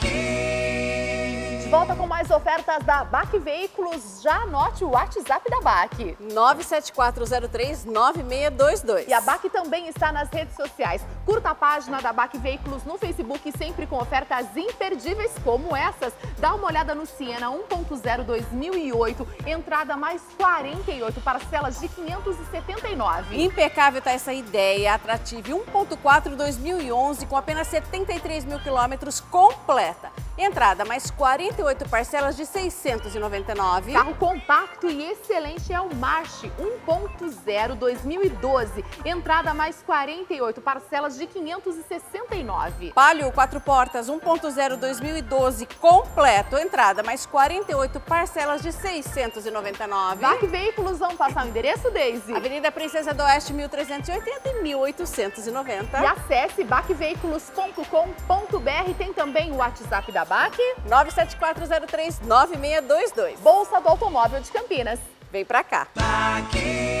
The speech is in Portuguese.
Keep. Volta com mais ofertas da BAC Veículos. Já anote o WhatsApp da BAC. 974039622. E a BAC também está nas redes sociais. Curta a página da BAC Veículos no Facebook, sempre com ofertas imperdíveis como essas. Dá uma olhada no Siena 1.0 2008, entrada mais 48, parcelas de 579. Impecável tá essa ideia, atrativa. 1.4 2011 com apenas 73 mil quilômetros completa. Entrada mais 48 parcelas de 699. Carro compacto e excelente é o March 1.0 2012. Entrada mais 48 parcelas de 569. Palio 4 portas 1.0 2012 completo. Entrada mais 48 parcelas de 699. VAC Veículos vão passar o endereço, Daisy. Avenida Princesa do Oeste 1380 e 1890. E acesse bacveículos.com.br. Tem também o WhatsApp da BAC. 974039622. Bolsa do Automóvel de Campinas. Vem pra cá. Aqui.